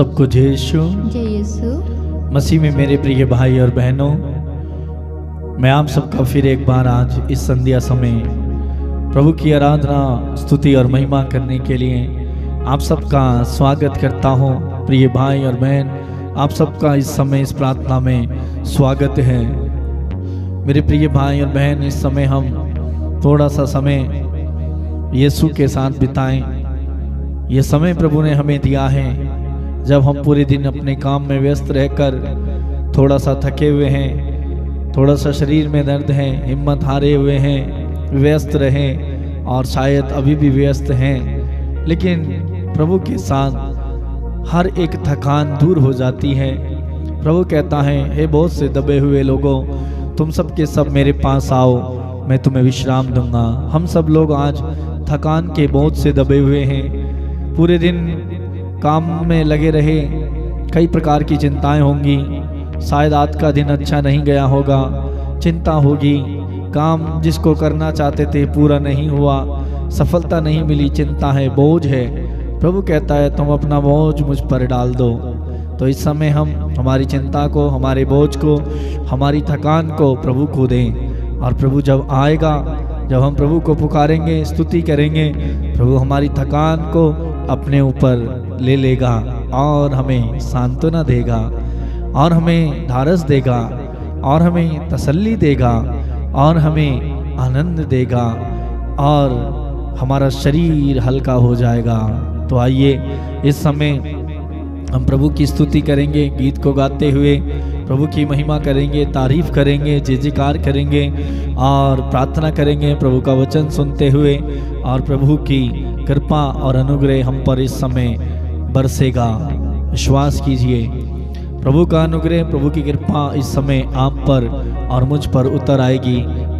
सबको जय यीशु। जय यीशु। मसीह में मेरे प्रिय भाई और बहनों मैं आप सबका फिर एक बार आज इस संध्या समय प्रभु की आराधना स्तुति और महिमा करने के लिए आप सबका स्वागत करता हूँ। प्रिय भाई और बहन आप सबका इस समय इस प्रार्थना में स्वागत है। मेरे प्रिय भाई और बहन इस समय हम थोड़ा सा समय यीशु के साथ बिताएँ। ये समय प्रभु ने हमें दिया है। जब हम पूरे दिन अपने काम में व्यस्त रहकर थोड़ा सा थके हुए हैं, थोड़ा सा शरीर में दर्द है, हिम्मत हारे हुए हैं, व्यस्त रहें और शायद अभी भी व्यस्त हैं, लेकिन प्रभु के साथ हर एक थकान दूर हो जाती है। प्रभु कहता है, हे बहुत से दबे हुए लोगों, तुम सब के सब मेरे पास आओ, मैं तुम्हें विश्राम दूँगा। हम सब लोग आज थकान के बहुत से दबे हुए हैं। पूरे दिन काम में लगे रहे, कई प्रकार की चिंताएँ होंगी। शायद आज का दिन अच्छा नहीं गया होगा। चिंता होगी। काम जिसको करना चाहते थे पूरा नहीं हुआ। सफलता नहीं मिली, चिंता है, बोझ है। प्रभु कहता है, तुम अपना बोझ मुझ पर डाल दो। तो इस समय हम हमारी चिंता को, हमारे बोझ को, हमारी थकान को प्रभु को दें। और प्रभु जब आएगा, जब हम प्रभु को पुकारेंगे, स्तुति करेंगे, प्रभु हमारी थकान को अपने ऊपर ले लेगा और हमें सांत्वना देगा और हमें धारस देगा और हमें तसल्ली देगा और हमें आनंद देगा और हमारा शरीर हल्का हो जाएगा। तो आइए, इस समय हम प्रभु की स्तुति करेंगे गीत को गाते हुए। प्रभु की महिमा करेंगे, तारीफ़ करेंगे जय जयकार करेंगे और प्रार्थना करेंगे प्रभु का वचन सुनते हुए और प्रभु की कृपा और अनुग्रह हम पर इस समय बरसेगा। विश्वास कीजिए, प्रभु का अनुग्रह, प्रभु की कृपा इस समय आप पर और मुझ पर उतर आएगी,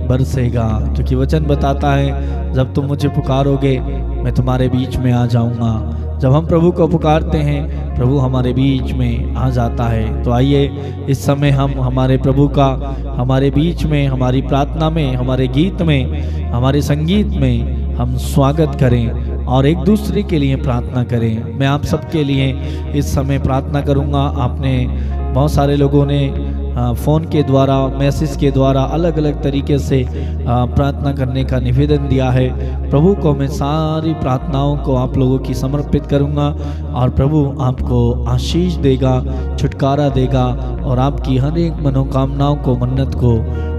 बरसेगा। क्योंकि वचन बताता है, जब तुम मुझे पुकारोगे, मैं तुम्हारे बीच में आ जाऊँगा। जब हम प्रभु को पुकारते हैं, प्रभु हमारे बीच में आ जाता है। तो आइए, इस समय हम हमारे प्रभु का, हमारे बीच में, हमारी प्रार्थना में, हमारे गीत में, हमारे संगीत में हम स्वागत करें और एक दूसरे के लिए प्रार्थना करें। मैं आप सबके लिए इस समय प्रार्थना करूँगा। आपने बहुत सारे लोगों ने फ़ोन के द्वारा, मैसेज के द्वारा अलग अलग तरीके से प्रार्थना करने का निवेदन दिया है। प्रभु को मैं सारी प्रार्थनाओं को आप लोगों की समर्पित करूँगा और प्रभु आपको आशीष देगा, छुटकारा देगा और आपकी हर एक मनोकामनाओं को, मन्नत को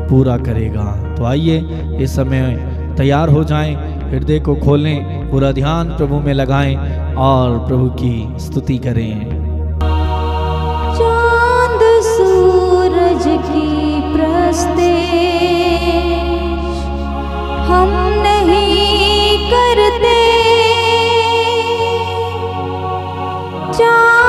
पूरा करेगा। तो आइए, इस समय तैयार हो जाएँ, हृदय को खोलें, पूरा ध्यान प्रभु में लगाएँ और प्रभु की स्तुति करें। प्रस्ते हम नहीं करते। चाँद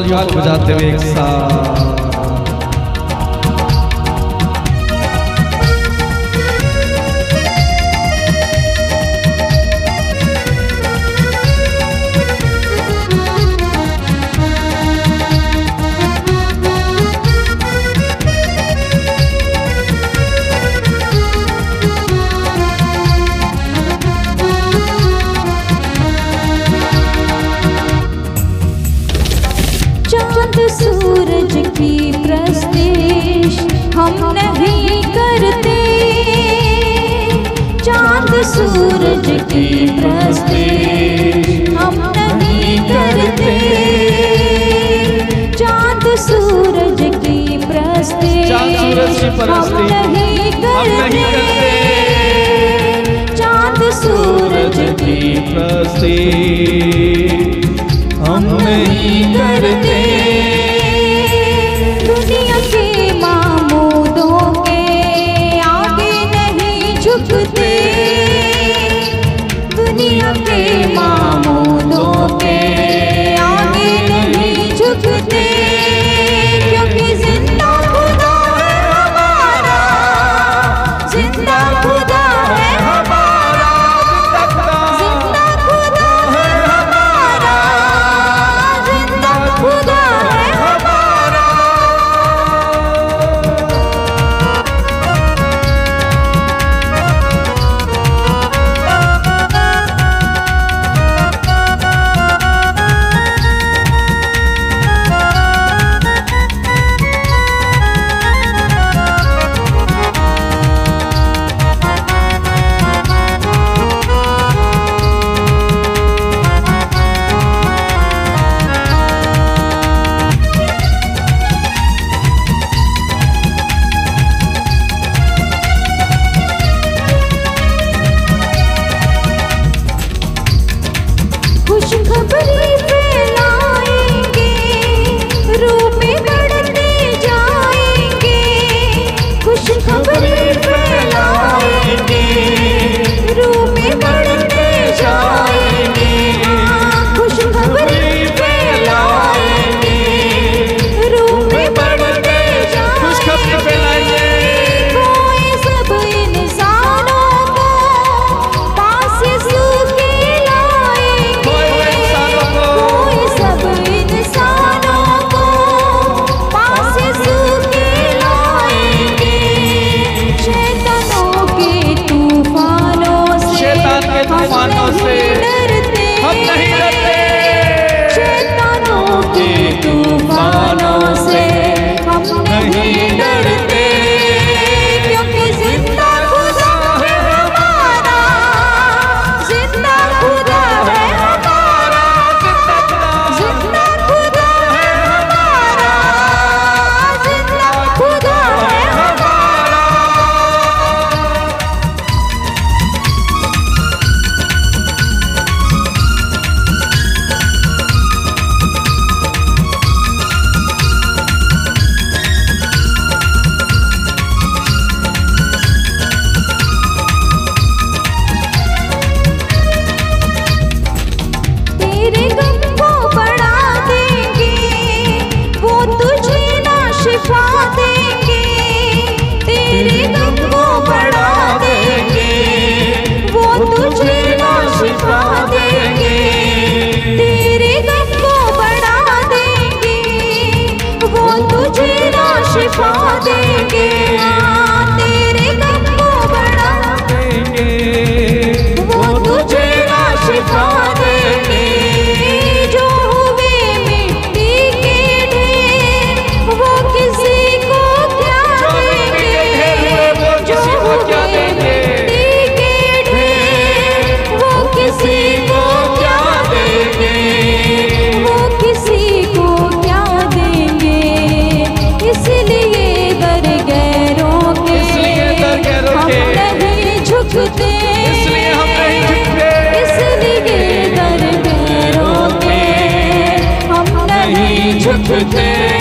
तालियों को बजाते हुए एक साथ। कभी हम चाँद सूरज की प्रस्ते हम चाँद सूरज की प्रस्ते हम नहीं करते। Peut-être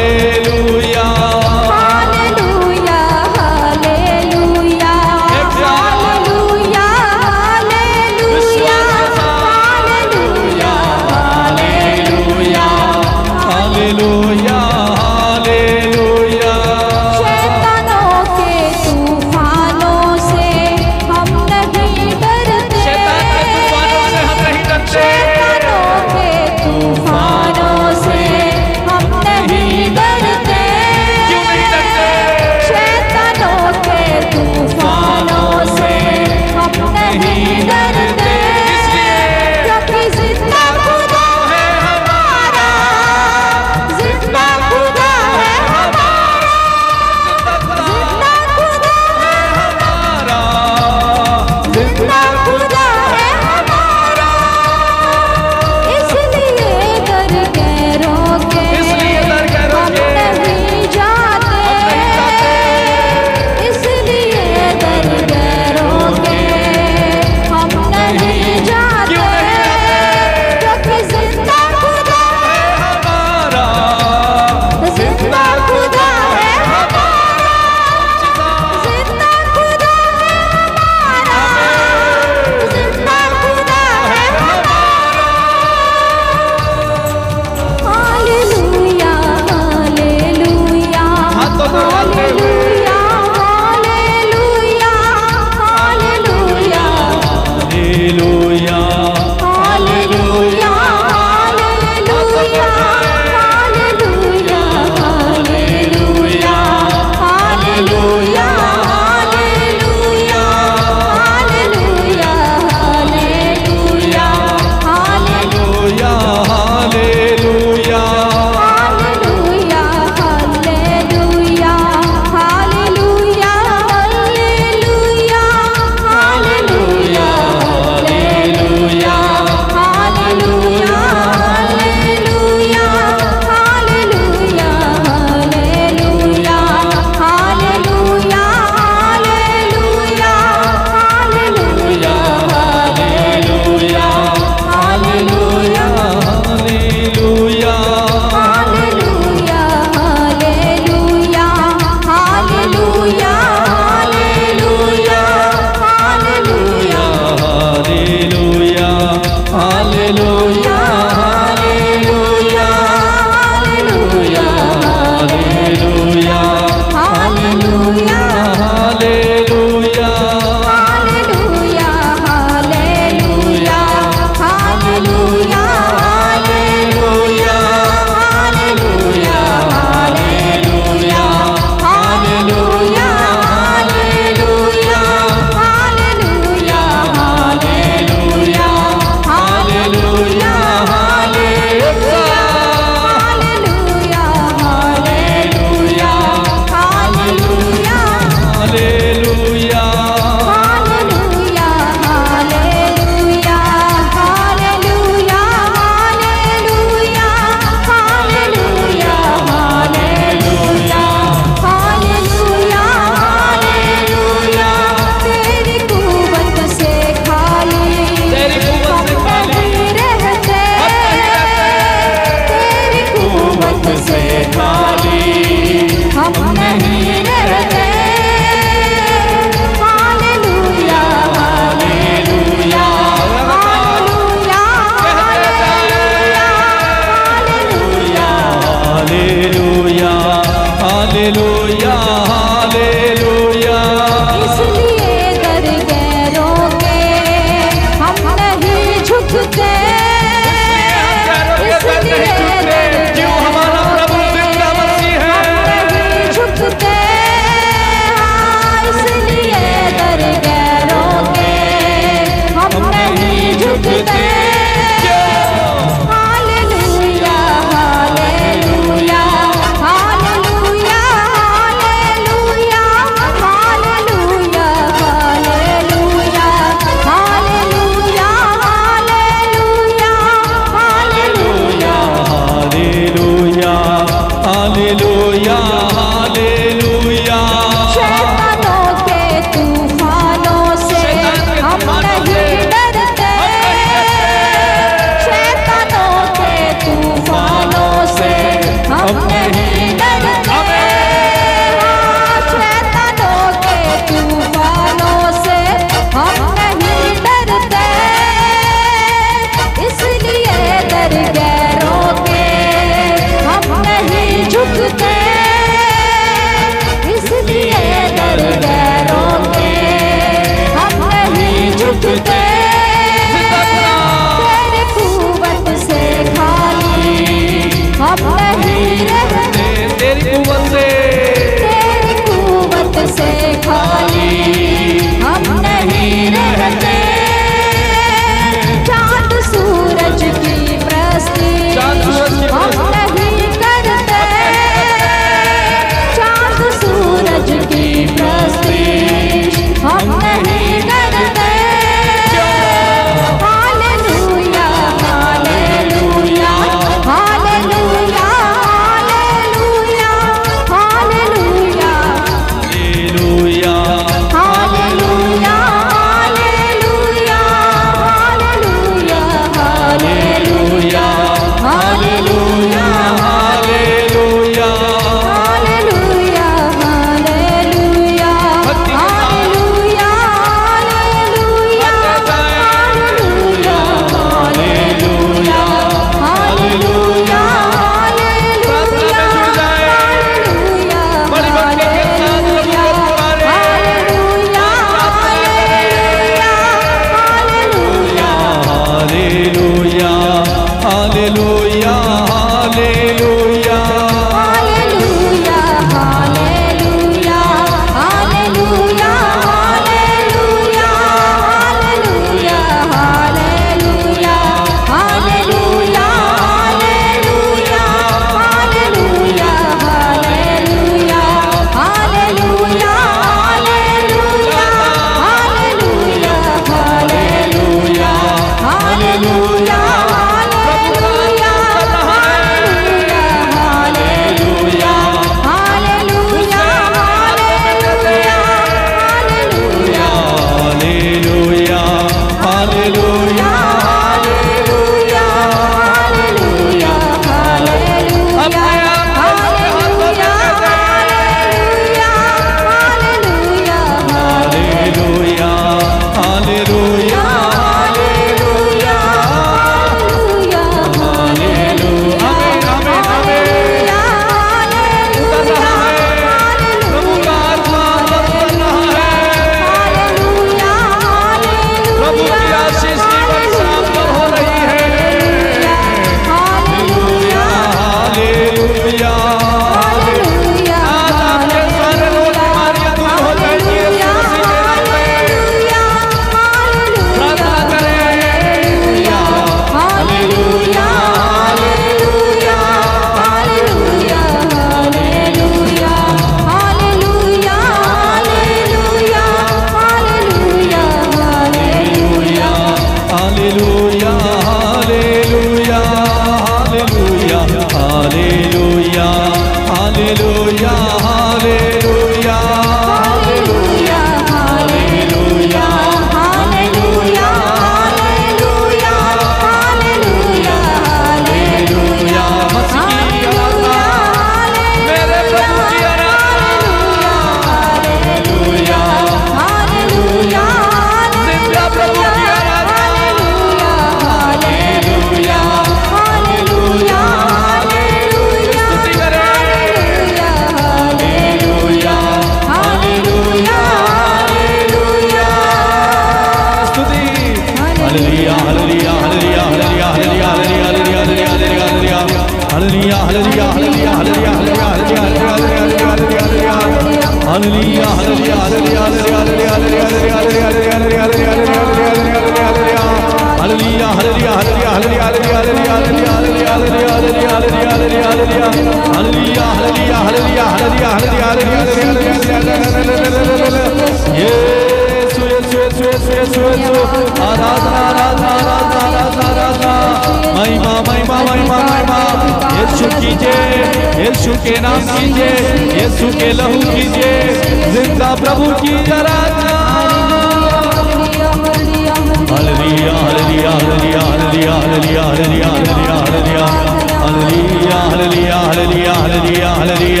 ഹലലിയ ഹലലിയ ഹലലിയ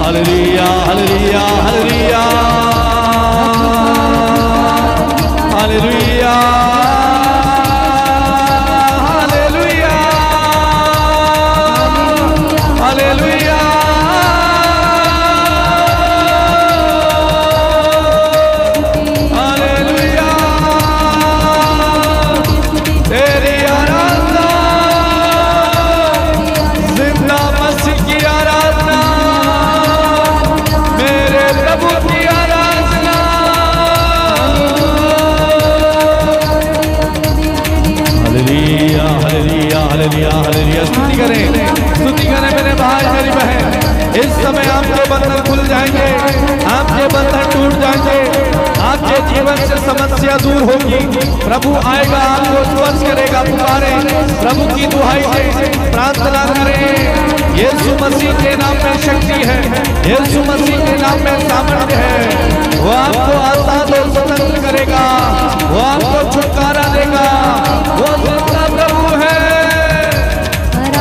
ഹലലിയ ഹലലിയ ഹലലിയ से समस्या दूर होगी। प्रभु आएगा आपको स्पर्श करेगा पुकारे। प्रभु की दुहाई से प्रार्थना करें। यीशु मसीह के नाम में शक्ति है। यीशु मसीह के नाम में सामर्थ्य है। वो आपको आसान और स्वतंत्र करेगा। वो आपको छुटकारा देगा। वो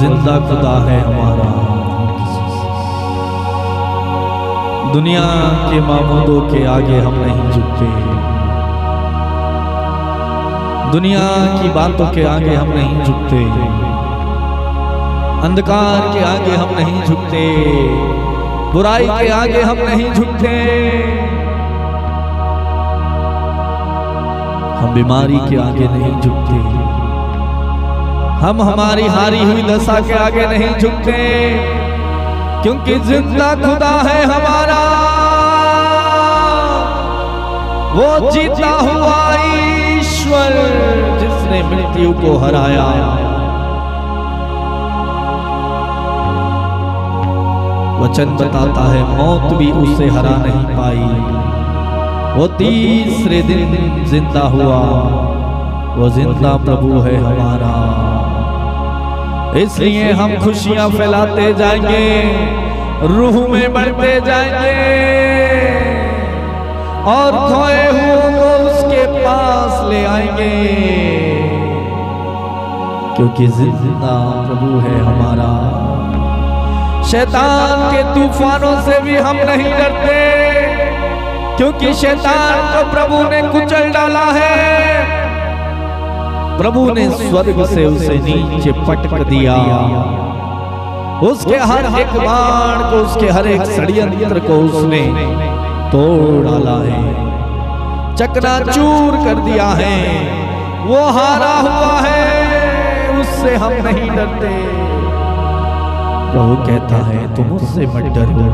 ज़िंदा खुदा है हमारा। दुनिया के मामूदों के आगे हम नहीं झुकते। दुनिया की बातों के आगे हम नहीं झुकते। अंधकार के आगे हम नहीं झुकते। बुराई के आगे हम नहीं झुकते। हम बीमारी के आगे नहीं झुकते। हम हमारी हारी हुई दशा के आगे नहीं झुकते। क्योंकि ज़िंदा खुदा है हमारा। वो जीता हुआ ईश्वर जिसने मृत्यु को हराया। वचन बताता है मौत भी उसे हरा नहीं पाई। वो तीसरे दिन ज़िंदा हुआ। वो ज़िंदा प्रभु है हमारा। इसलिए हम खुशियाँ फैलाते जाएँगे, रूह में बढ़ते जाएँगे। और खोए हुए को उसके पास ले आएँगे। क्योंकि ज़िंदा प्रभु है हमारा, शैतान के तूफानों से भी हम नहीं डरते। क्योंकि शैतान को प्रभु ने कुचल डाला है। प्रभु ने स्वर्ग से उसे नीचे पटक दिया। उसके हर एक बाण को उसके हर एक षड्यंत्र को उसने तोड़ डाला है। चकनाचूर कर दिया है। वो हारा हुआ है। उससे हम नहीं डरते। प्रभु कहता है तुम उससे मत डरो।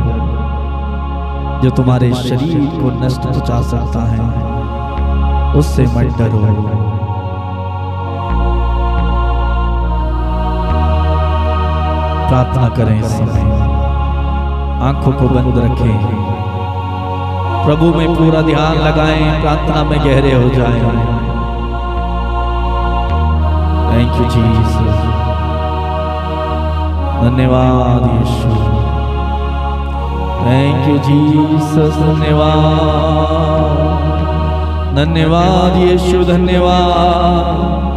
जो तुम्हारे शरीर को नष्ट पहुँचा सकता है उससे मत डरो। प्रार्थना करें समय। आँखों को बंद रखें। प्रभु में पूरा ध्यान लगाएँ, प्रार्थना में गहरे हो जाएँ। थैंक यू जीसस धन्यवाद, यीशु। थैंक यू जीसस धन्यवाद। धन्यवाद, यीशु, धन्यवाद।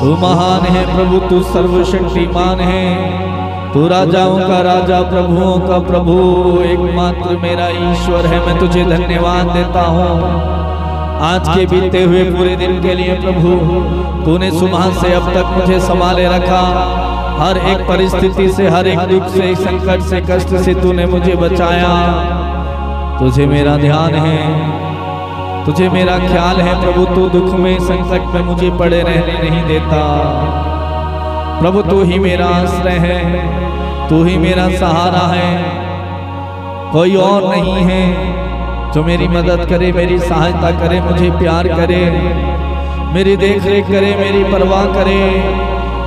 तू महान है, प्रभु, तू सर्वशक्तिमान है। तू राजाओं का राजा, प्रभुओं का प्रभु, एकमात्र मेरा ईश्वर है, मैं तुझे धन्यवाद देता हूँ। आज के बीते हुए पूरे दिन के लिए प्रभु, तूने सुबह से अब तक मुझे संभाले रखा। हर एक परिस्थिति से, हर एक दुख से संकट से, कष्ट से तूने मुझे बचाया। तुझे मेरा ध्यान है, तुझे मेरा ख्याल है, प्रभु, तू दुख में, संकट में मुझे पड़े रहने नहीं देता। प्रभु तू ही मेरा आश्रय है तू ही मेरा सहारा है। कोई और नहीं है जो मेरी मदद करे मेरी सहायता करे मुझे प्यार करे मेरी देख रेख करे मेरी परवाह करे।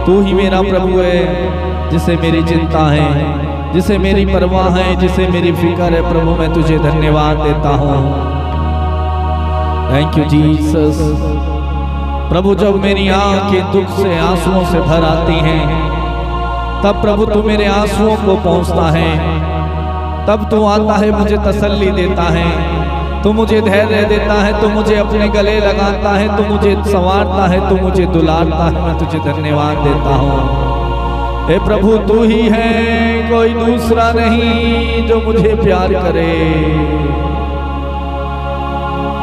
तू ही मेरा प्रभु है जिसे मेरी चिंता है जिसे मेरी परवाह है जिसे मेरी फ़िक्र है। प्रभु मैं तुझे धन्यवाद देता हूँ। थैंक यू जीसस प्रभु जब मेरी आँखें दुख से आंसुओं से भर आती हैं, तब प्रभु तू मेरे आंसुओं को पहुँचता है। तब तू आता है, मुझे तसल्ली देता है। तू मुझे धैर्य देता है, तू मुझे अपने गले लगाता है, तू मुझे संवारता है, तू मुझे दुलारता है, मैं तुझे धन्यवाद देता हूँ। हे प्रभु, तू ही है, कोई दूसरा नहीं जो मुझे प्यार करे।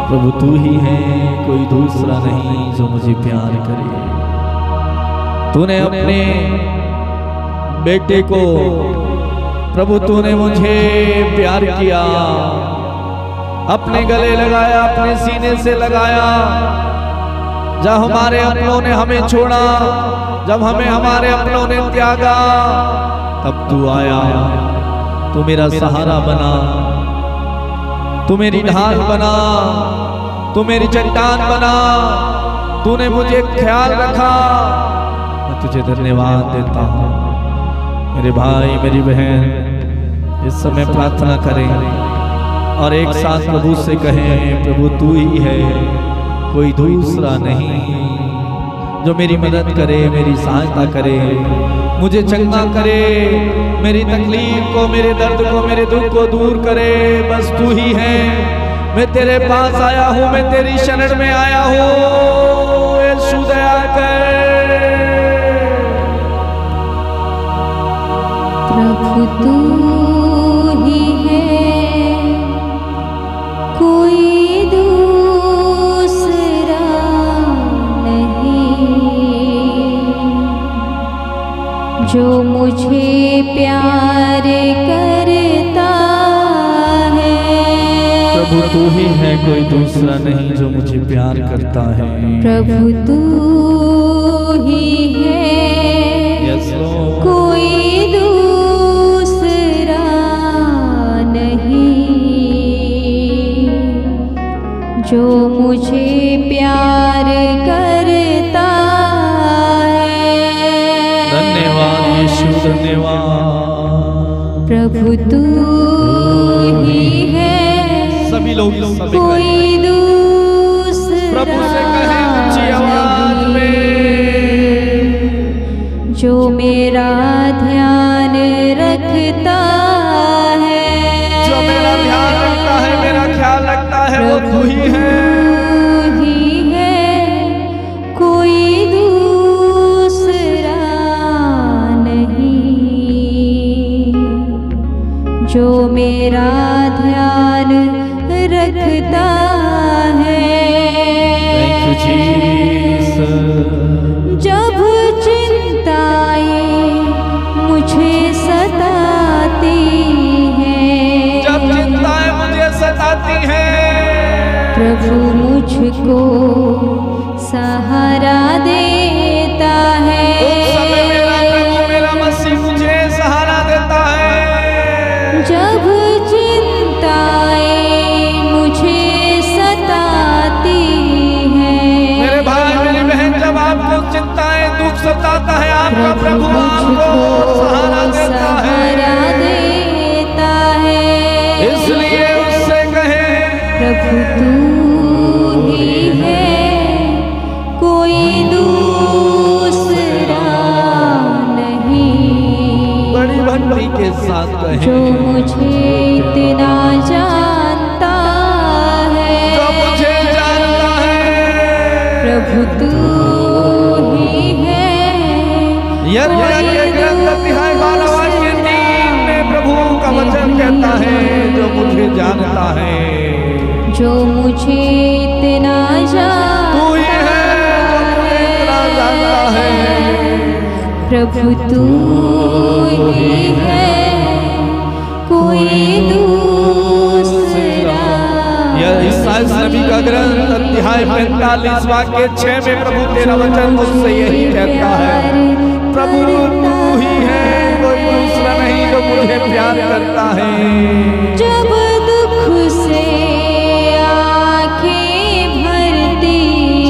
प्रभु तू ही है कोई दूसरा नहीं जो मुझे प्यार करे। तूने अपने बेटे को प्रभु तूने मुझे प्यार किया। अपने गले लगाया अपने सीने से लगाया। जब हमारे अपनों ने हमें छोड़ा जब हमें हमारे अपनों ने त्यागा तब तू आया। तू मेरा सहारा बना। तू मेरी ढाल बना तू मेरी चट्टान बना तूने मुझे ख्याल रखा। मैं तुझे धन्यवाद देता हूँ। मेरे भाई मेरी बहन इस समय प्रार्थना करें और एक साथ प्रभु से कहें प्रभु तू ही है। कोई दूसरा नहीं। जो मेरी मदद करे मेरी सहायता करे। मुझे चंगा करे, मेरी तकलीफ़ को, मेरे दर्द को, मेरे दुख को दूर करे, बस तू ही है। मैं तेरे पास आया हूँ, मैं तेरी शरण में आया हूँ कर। प्रभु, तू जो मुझे प्यार करता है। प्रभु तू ही है कोई दूसरा नहीं जो मुझे प्यार करता है। प्रभु तू ही है Yes, कोई दूसरा नहीं। जो मुझे प्यार प्रभु तू ही है। सभी लोग इस मेरा ध्यान रखता है। जब चिंताएँ मुझे सताती हैं। जब चिंताएँ मुझे सताती हैं। प्रभु मुझको सहारा दे। ग्रंथ अध्याय में प्रभु का वचन कहता है जो मुझे जानता है। जो मुझे इतना जानता है प्रभु तू ही है कोई दूसरा। का ग्रंथ अध्याय पैंतालीस वाक्य छह में प्रभु तेरा वचन मुझसे यही कहता है। प्रभु तू ही है। कोई दूसरा नहीं जो मुझे प्यार करता है। जब दुख से आँखें भरती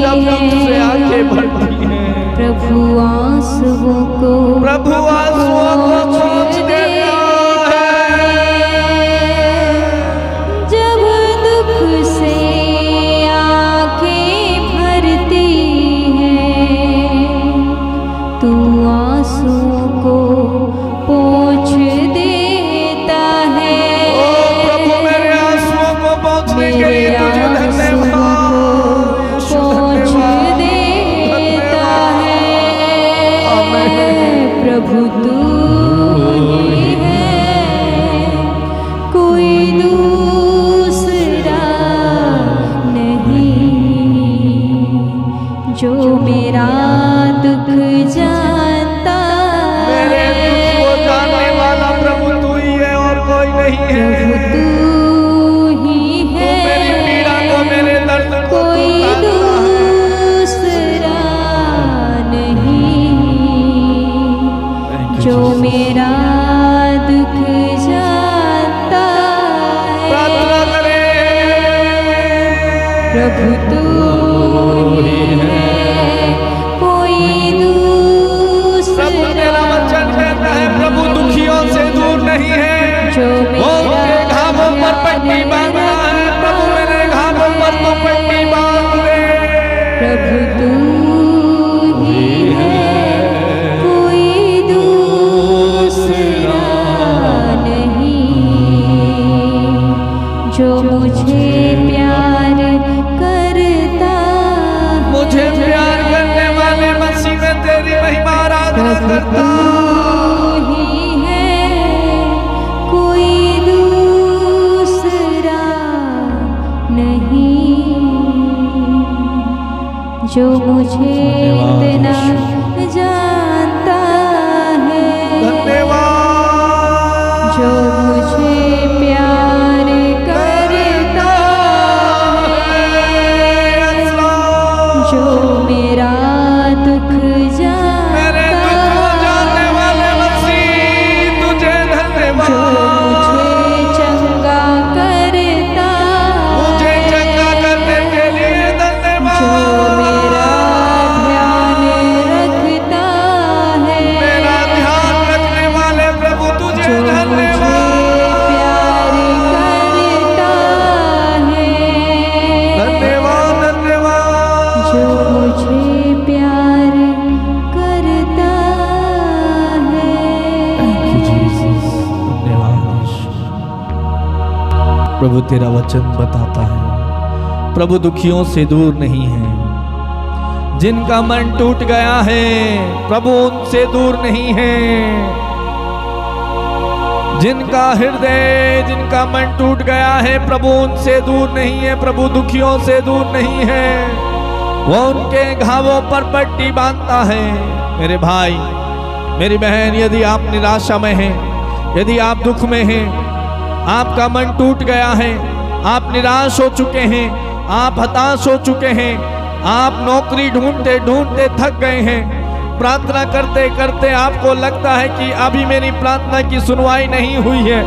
जब दुख से आँखें भरती है। प्रभु आंसुओं को प्रभु आंसुओं को मुझे प्रभु तेरा वचन बताता है। प्रभु दुखियों से दूर नहीं है। जिनका मन टूट गया है, प्रभु उनसे दूर नहीं है। जिनका हृदय, जिनका मन टूट गया है, प्रभु उनसे दूर नहीं है। प्रभु दुखियों से दूर नहीं है। वो उनके घावों पर पट्टी बांधता है। मेरे भाई, मेरी बहन, यदि आप निराशा में हैं, यदि आप दुख में हैं आपका मन टूट गया है। आप निराश हो चुके हैं। आप हताश हो चुके हैं। आप नौकरी ढूंढते ढूंढते थक गए हैं। प्रार्थना करते करते आपको लगता है कि अभी मेरी प्रार्थना की सुनवाई नहीं हुई है।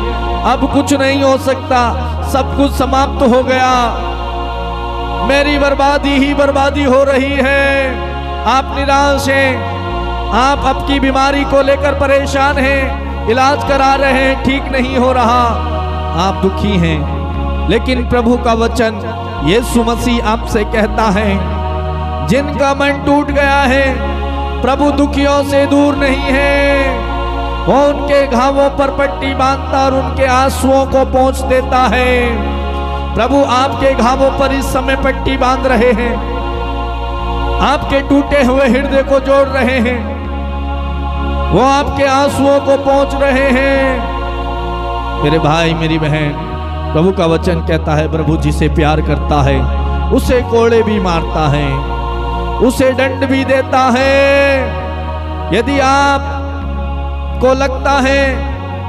अब कुछ नहीं हो सकता। सब कुछ समाप्त हो गया। मेरी बर्बादी ही बर्बादी हो रही है। आप निराश हैं। आप अब की बीमारी को लेकर परेशान हैं। इलाज करा रहे हैं। ठीक नहीं हो रहा। आप दुखी हैं। लेकिन प्रभु का वचन यीशु मसीह आपसे कहता है, जिनका मन टूट गया है, प्रभु दुखियों से दूर नहीं है। वो उनके घावों पर पट्टी बांधता और उनके आंसुओं को पहुँच देता है। प्रभु आपके घावों पर इस समय पट्टी बाँध रहे हैं। आपके टूटे हुए हृदय को जोड़ रहे हैं। वो आपके आंसुओं को पहुँच रहे हैं। मेरे भाई, मेरी बहन, प्रभु का वचन कहता है, प्रभु जिसे प्यार करता है, उसे कोड़े भी मारता है, उसे दंड भी देता है। यदि आप को लगता है,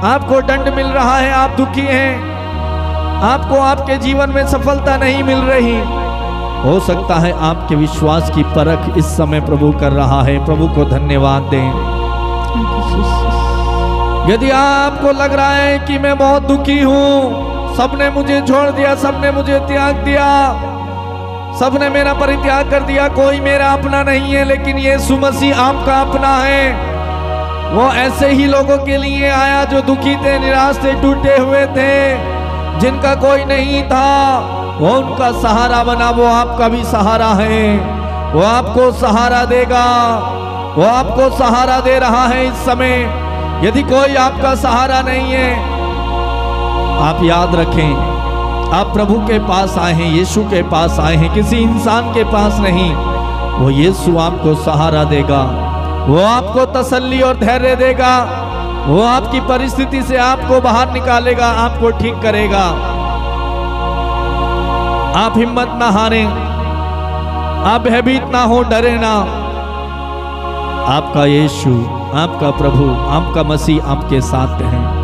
आपको दंड मिल रहा है, आप दुखी हैं, आपको आपके जीवन में सफलता नहीं मिल रही, हो सकता है आपके विश्वास की परख इस समय प्रभु कर रहा है। प्रभु को धन्यवाद दें. यदि आपको लग रहा है कि मैं बहुत दुखी हूँ, सबने मुझे छोड़ दिया, सबने मुझे त्याग दिया, सबने मेरा परित्याग कर दिया, कोई मेरा अपना नहीं है, लेकिन ये सुमसी आपका अपना है। वो ऐसे ही लोगों के लिए आया जो दुखी थे, निराश थे, टूटे हुए थे, जिनका कोई नहीं था। वो उनका सहारा बना, वो आपका भी सहारा है। वो आपको सहारा देगा, वो आपको सहारा दे रहा है इस समय। यदि कोई आपका सहारा नहीं है, आप याद रखें, आप प्रभु के पास आए हैं, यीशु के पास आए हैं, किसी इंसान के पास नहीं, वो यीशु आपको सहारा देगा, वो आपको तसल्ली और धैर्य देगा, वो आपकी परिस्थिति से आपको बाहर निकालेगा, आपको ठीक करेगा। आप हिम्मत ना हारें, आप भयभीत ना हो, डरे ना। आपका यीशु आपका प्रभु, आपका मसीह आपके साथ है।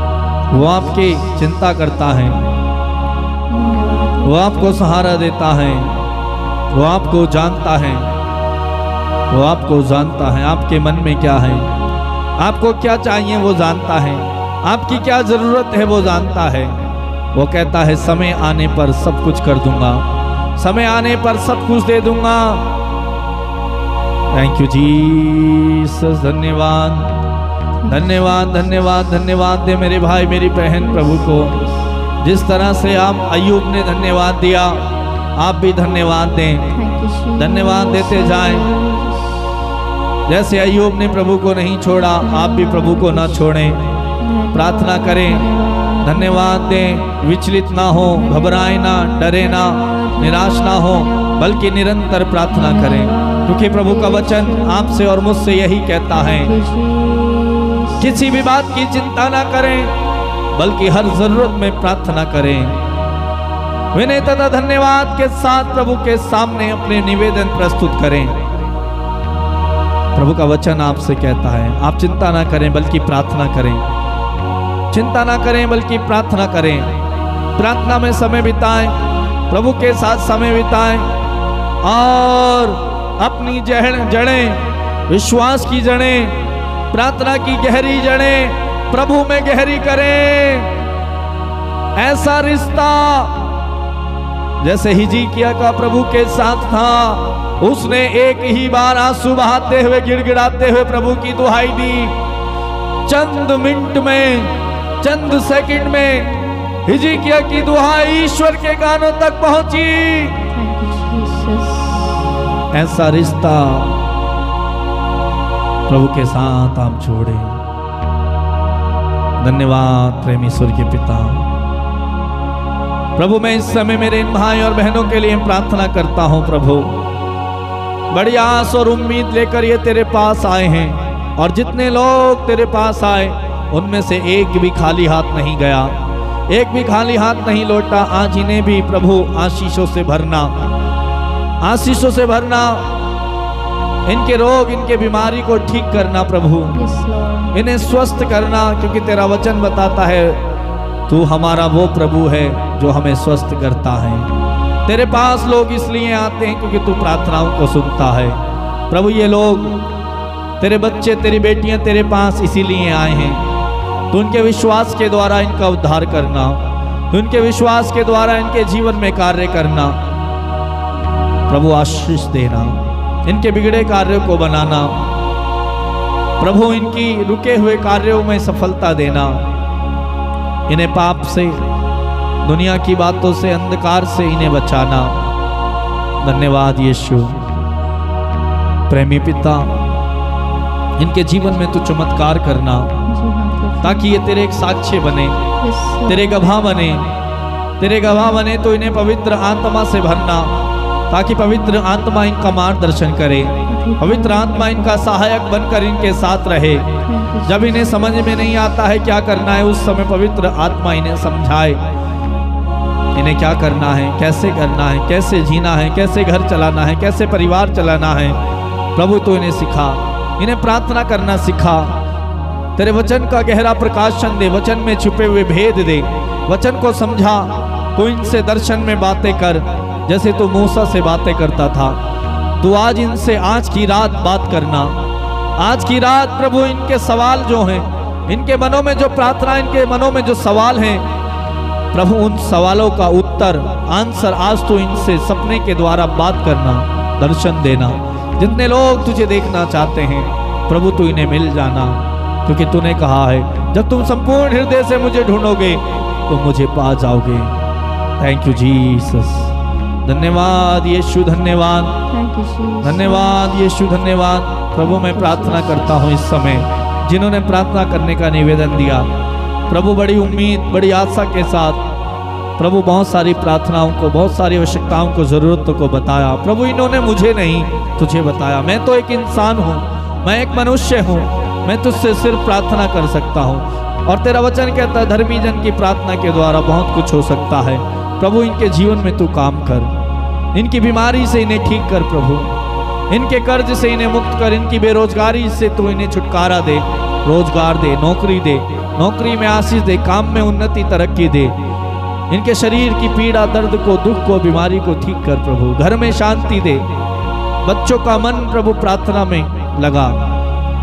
वो आपकी चिंता करता है। वो आपको सहारा देता है। वो आपको जानता है। वो आपको जानता है। आपके मन में क्या है? आपको क्या चाहिए वो जानता है। आपकी क्या ज़रूरत है वो जानता है। वो कहता है, समय आने पर सब कुछ कर दूँगा। समय आने पर सब कुछ दे दूँगा। थैंक यू जीसस धन्यवाद। धन्यवाद धन्यवाद धन्यवाद दे मेरे भाई मेरी बहन प्रभु को। जिस तरह से आप अयूब ने धन्यवाद दिया आप भी धन्यवाद दें. धन्यवाद देते जाएँ। जैसे अयुब ने प्रभु को नहीं छोड़ा आप भी प्रभु को ना छोड़ें। प्रार्थना करें। धन्यवाद दें। विचलित ना हो घबराए ना डरे ना निराश ना हो बल्कि निरंतर प्रार्थना करें। क्योंकि प्रभु का वचन आपसे और मुझसे यही कहता है. किसी भी बात की चिंता ना करें, बल्कि हर ज़रूरत में प्रार्थना करें। विनय तथा धन्यवाद के साथ प्रभु के सामने अपने निवेदन प्रस्तुत करें। प्रभु का वचन आपसे कहता है, आप चिंता ना करें, बल्कि प्रार्थना करें। चिंता ना करें, बल्कि प्रार्थना करें। प्रार्थना में समय बिताएँ, प्रभु के साथ समय बिताएँ, और अपनी जड़, विश्वास की जड़ें, प्रार्थना की गहरी जड़ें, प्रभु में गहरी करें। ऐसा रिश्ता जैसे हिजीकिया का प्रभु के साथ था, उसने एक ही बार आँसू बहाते हुए, गिड़गिड़ाते हुए प्रभु की दुहाई दी। चंद मिनट में, चंद सेकंड में हिजिकिया की दुहाई ईश्वर के कानों तक पहुँची. ऐसा रिश्ता प्रभु के साथ आप जोड़े। धन्यवाद, प्रेमी के पिता। प्रभु, मैं इस समय मेरे इन भाई और बहनों के लिए प्रार्थना करता हूँ, प्रभु। बड़ी आस और उम्मीद लेकर ये तेरे पास आए हैं और जितने लोग तेरे पास आए, उनमें से एक भी खाली हाथ नहीं गया। एक भी खाली हाथ नहीं लौटा, आज इन्हें भी प्रभु आशीषों से भरना। आशीषों से भरना इनके रोग इनके बीमारी को ठीक करना प्रभु। इन्हें स्वस्थ करना क्योंकि तेरा वचन बताता है तू हमारा वो प्रभु है जो हमें स्वस्थ करता है। तेरे पास लोग इसलिए आते हैं क्योंकि तू प्रार्थनाओं को सुनता है। प्रभु ये लोग तेरे बच्चे तेरी बेटियाँ तेरे पास इसीलिए आए हैं। तो उनके विश्वास के द्वारा इनका उद्धार करना। उनके विश्वास के द्वारा इनके जीवन में कार्य करना। प्रभु आशीष देना। इनके बिगड़े कार्यों को बनाना। प्रभु इनकी रुके हुए कार्यों में सफलता देना। इन्हें पाप से दुनिया की बातों से अंधकार से इन्हें बचाना। धन्यवाद यीशु। प्रेमी पिता इनके जीवन में तू चमत्कार करना। हाँ ताकि ये तेरे एक साक्ष्य बने। तेरे गवाह बने। तेरे गवाह बने तो इन्हें पवित्र आत्मा से भरना। ताकि पवित्र आत्मा इनका मार्गदर्शन करे। पवित्र आत्मा इनका सहायक बनकर इनके साथ रहे। जब इन्हें समझ में नहीं आता है क्या करना है, उस समय पवित्र आत्मा इन्हें समझाए। इन्हें क्या करना है, कैसे करना है, कैसे जीना है, कैसे घर चलाना है, कैसे परिवार चलाना है, प्रभु तो इन्हें सिखा। इन्हें प्रार्थना करना सिखा। तेरे वचन का गहरा प्रकाशन दे, वचन में छुपे हुए भेद दे। वचन को समझा तो इनसे दर्शन में बातें कर। जैसे तू मूसा से बातें करता था। तू आज इनसे आज की रात बात करना। आज की रात प्रभु इनके सवाल जो हैं, इनके मनों में जो प्रार्थना, इनके मनों में जो सवाल हैं, प्रभु उन सवालों का उत्तर, आंसर आज तू इनसे सपने के द्वारा बात करना, दर्शन देना। जितने लोग तुझे देखना चाहते हैं, प्रभु तू इन्हें मिल जाना। क्योंकि तूने कहा है, जब तुम संपूर्ण हृदय से मुझे ढूंढोगे तो मुझे पा जाओगे। थैंक यू जीसस धन्यवाद यीशु धन्यवाद. धन्यवाद यीशु धन्यवाद। प्रभु मैं प्रार्थना करता हूँ इस समय जिन्होंने प्रार्थना करने का निवेदन दिया। प्रभु बड़ी उम्मीद बड़ी आशा के साथ प्रभु बहुत सारी प्रार्थनाओं को बहुत सारी आवश्यकताओं को ज़रूरतों को बताया। प्रभु इन्होंने मुझे नहीं तुझे बताया। मैं तो एक इंसान हूँ मैं एक मनुष्य हूँ मैं तुझसे सिर्फ़ प्रार्थना कर सकता हूँ। और तेरा वचन कहता है धर्मी जन की प्रार्थना के द्वारा बहुत कुछ हो सकता है। प्रभु इनके जीवन में तू काम कर। इनकी बीमारी से इन्हें ठीक कर प्रभु। इनके कर्ज से इन्हें मुक्त कर, इनकी बेरोजगारी से तू इन्हें छुटकारा दे, रोज़गार दे, नौकरी दे, नौकरी में आशीष दे, काम में उन्नति, तरक्की दे। इनके शरीर की पीड़ा, दर्द को, दुख को, बीमारी को ठीक कर प्रभु। घर में शांति दे। बच्चों का मन प्रभु प्रार्थना में लगा।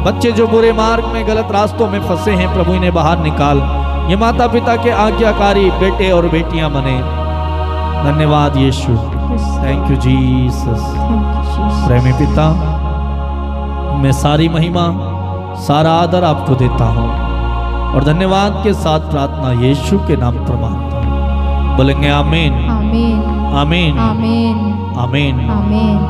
बच्चे जो बुरे मार्ग में, गलत रास्तों में फंसे हैं, प्रभु इन्हें बाहर निकाल। ये माता पिता के आज्ञाकारी बेटे और बेटियाँ बने। धन्यवाद यीशु थैंक यू जीसस. प्रेमी पिता मैं सारी महिमा सारा आदर आपको देता हूँ और धन्यवाद के साथ प्रार्थना यीशु के नाम पर माँगता हूँ बोलेंगे आमीन Amen. आमीन Amen. आमीन Amen.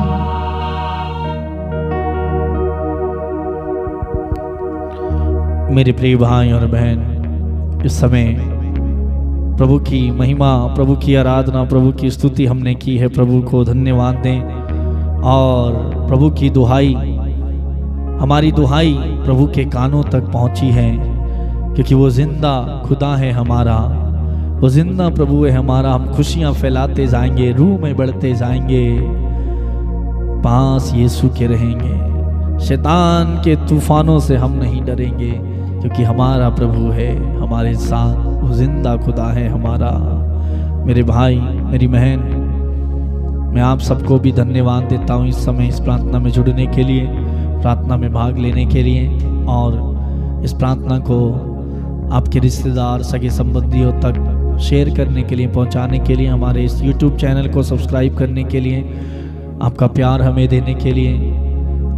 मेरे प्रिय भाई और बहन इस समय प्रभु की महिमा, प्रभु की आराधना, प्रभु की स्तुति हमने की है। प्रभु को धन्यवाद दें। और प्रभु की दुहाई, हमारी दुहाई प्रभु के कानों तक पहुँची है, क्योंकि वो ज़िंदा खुदा है हमारा। वो ज़िंदा प्रभु है हमारा। हम खुशियाँ फैलाते जाएँगे, रूह में बढ़ते जाएँगे। पास यीशु के रहेंगे। शैतान के तूफानों से हम नहीं डरेंगे। क्योंकि हमारा प्रभु है, हमारे साथ वो ज़िंदा खुदा है, हमारा, मेरे भाई, मेरी बहन। मैं आप सबको भी धन्यवाद देता हूँ इस समय इस प्रार्थना में जुड़ने के लिए, प्रार्थना में भाग लेने के लिए और इस प्रार्थना को आपके रिश्तेदार, सगे संबंधियों तक शेयर करने के लिए, पहुँचाने के लिए, हमारे इस यूट्यूब चैनल को सब्सक्राइब करने के लिए, आपका प्यार हमें देने के लिए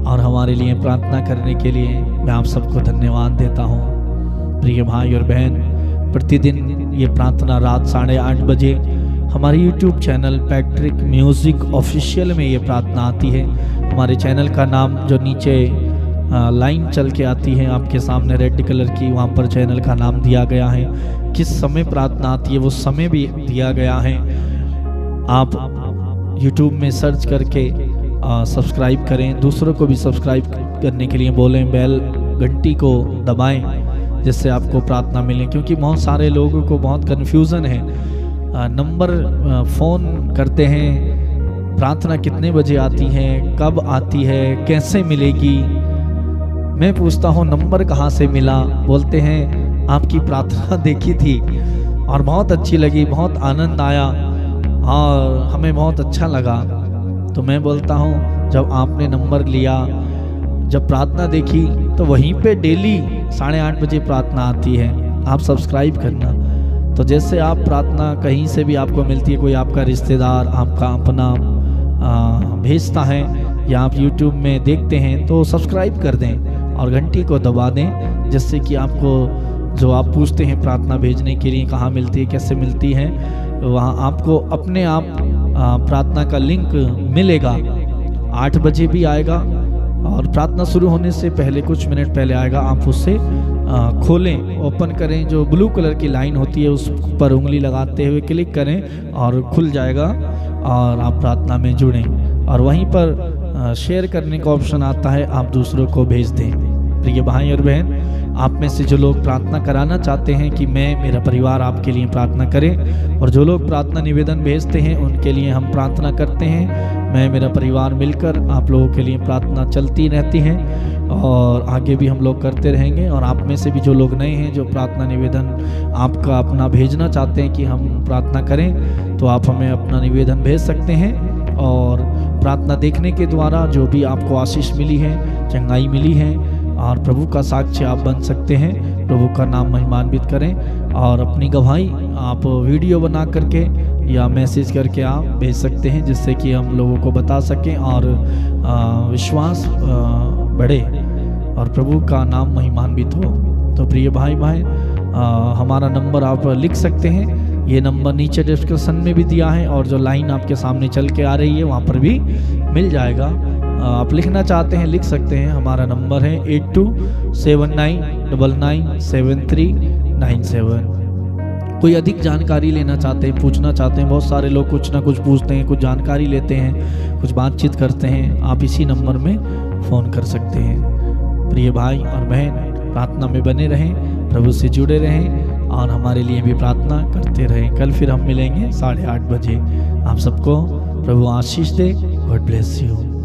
और हमारे लिए प्रार्थना करने के लिए मैं आप सबको धन्यवाद देता हूँ। प्रिय भाई और बहन, प्रतिदिन ये प्रार्थना रात साढ़े आठ बजे हमारे YouTube channel Patrick music official में ये प्रार्थना आती है। हमारे चैनल का नाम जो नीचे लाइन चल के आती है, आपके सामने रेड कलर की, वहाँ पर चैनल का नाम दिया गया है। किस समय प्रार्थना आती है वो समय भी दिया गया है। आप यूट्यूब में सर्च करके सब्सक्राइब करें। दूसरों को भी सब्सक्राइब करने के लिए बोलें बेल घंटी को दबाएँ, जिससे आपको प्रार्थना मिले। क्योंकि बहुत सारे लोगों को बहुत कन्फ्यूज़न है। नंबर फ़ोन करते हैं, प्रार्थना कितने बजे आती है, कब आती है, कैसे मिलेगी? मैं पूछता हूँ नंबर कहाँ से मिला? बोलते हैं, आपकी प्रार्थना देखी थी और बहुत अच्छी लगी, बहुत आनंद आया और हमें बहुत अच्छा लगा। तो मैं बोलता हूँ, जब आपने नंबर लिया, जब प्रार्थना देखी तो वहीं पे डेली साढ़े आठ बजे प्रार्थना आती है। आप सब्सक्राइब करना। तो जैसे आप प्रार्थना कहीं से भी आपको मिलती है, कोई आपका रिश्तेदार, आपका अपना भेजता है, या आप यूट्यूब में देखते हैं तो सब्सक्राइब कर दें और घंटी को दबा दें, जिससे कि आपको जो आप पूछते हैं प्रार्थना भेजने के लिए कहाँ मिलती है, कैसे मिलती है, वहाँ आपको अपने आप प्रार्थना का लिंक मिलेगा। आठ बजे भी आएगा और प्रार्थना शुरू होने से पहले, कुछ मिनट पहले आएगा। आप उससे खोलें, ओपन करें। जो ब्लू कलर की लाइन होती है, उस पर उंगली लगाते हुए क्लिक करें और खुल जाएगा और आप प्रार्थना में जुड़ें। और वहीं पर शेयर करने का ऑप्शन आता है। आप दूसरों को भेज दें। प्रिय भाई और बहन आप में से जो लोग प्रार्थना कराना चाहते हैं कि मैं, मेरा परिवार आपके लिए प्रार्थना करें और जो लोग प्रार्थना निवेदन भेजते हैं, उनके लिए हम प्रार्थना करते हैं। मैं, मेरा परिवार मिलकर आप लोगों के लिए प्रार्थना चलती रहती है और आगे भी हम लोग करते रहेंगे और आप में से भी जो लोग नए हैं, जो प्रार्थना निवेदन आपका अपना भेजना चाहते हैं कि हम प्रार्थना करें तो आप हमें अपना निवेदन भेज सकते हैं और प्रार्थना देखने के द्वारा जो भी आपको आशीष मिली है, चंगाई मिली है और प्रभु का साक्ष्य आप बन सकते हैं। प्रभु का नाम महिमान्वित करें और अपनी गवाही आप वीडियो बना करके या मैसेज करके आप भेज सकते हैं, जिससे कि हम लोगों को बता सकें और विश्वास बढ़े और प्रभु का नाम महिमान्वित हो। तो प्रिय भाई भाई हमारा नंबर आप लिख सकते हैं। ये नंबर नीचे डिस्क्रिप्शन में भी दिया है और जो लाइन आपके सामने चल के आ रही है, वहाँ पर भी मिल जाएगा। आप लिखना चाहते हैं, लिख सकते हैं। हमारा नंबर है eight two seven nine double nine seven three nine seven. कोई अधिक जानकारी लेना चाहते हैं, पूछना चाहते हैं, बहुत सारे लोग कुछ ना कुछ पूछते हैं, कुछ जानकारी लेते हैं, कुछ बातचीत करते हैं, आप इसी नंबर में फ़ोन कर सकते हैं। प्रिय भाई और बहन, प्रार्थना में बने रहें, प्रभु से जुड़े रहें और हमारे लिए भी प्रार्थना करते रहें। कल फिर हम मिलेंगे साढ़े आठ बजे। आप सबको प्रभु आशीष दे, गॉड ब्लेस यू।